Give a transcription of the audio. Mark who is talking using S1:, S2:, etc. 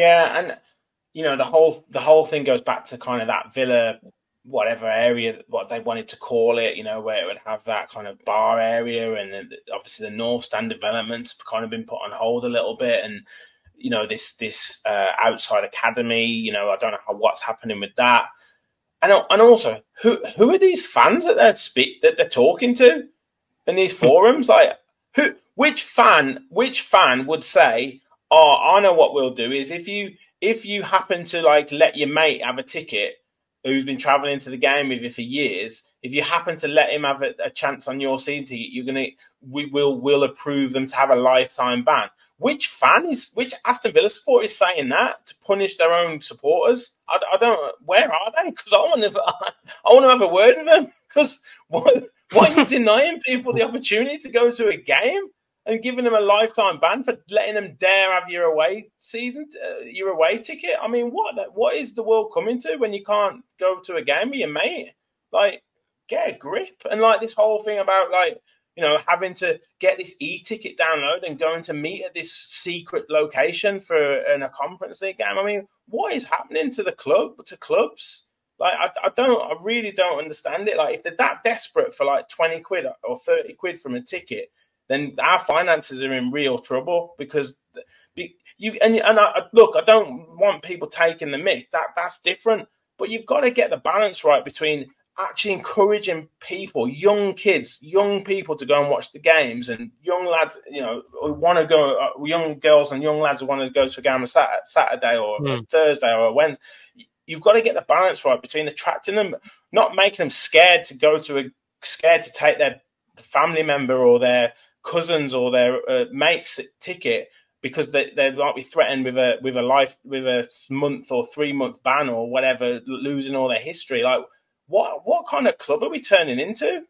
S1: Yeah, and you know the whole the whole thing goes back to kind of that Villa whatever area what they wanted to call it, you know, where it would have that kind of bar area, and obviously the North Stand development kind of been put on hold a little bit, and you know this this uh, outside academy, you know, I don't know how, what's happening with that, and and also who who are these fans that they're speak that they're talking to in these forums, like who which fan which fan would say, oh, I know what we'll do is if you if you happen to like let your mate have a ticket who's been traveling to the game with you for years, if you happen to let him have a, a chance on your season ticket, you're gonna we will will approve them to have a lifetime ban. Which fan is which Aston Villa supporter is saying that to punish their own supporters? I, I don't. Where are they? Because I want to. I want to have a word with them. Because why? Why are you denying people the opportunity to go to a game? And giving them a lifetime ban for letting them dare have your away season, uh, your away ticket. I mean, what what is the world coming to when you can't go to a game with your mate? Like, get a grip. And like this whole thing about like you know having to get this e-ticket download and going to meet at this secret location for in a conference league game. I mean, what is happening to the club to clubs? Like, I, I don't, I really don't understand it. Like, if they're that desperate for like twenty quid or thirty quid from a ticket then our finances are in real trouble because you and and I, look, I don't want people taking the mic. That that's different, but you've got to get the balance right between actually encouraging people, young kids, young people to go and watch the games, and young lads, you know, want to go, uh, young girls and young lads who want to go to a game on Saturday or mm. Thursday or Wednesday. You've got to get the balance right between attracting them, not making them scared to go to a scared to take their family member or their cousins or their uh, mates ticket because they, they might be threatened with a with a life with a month or three month ban or whatever, losing all their history. Like, what what kind of club are we turning into?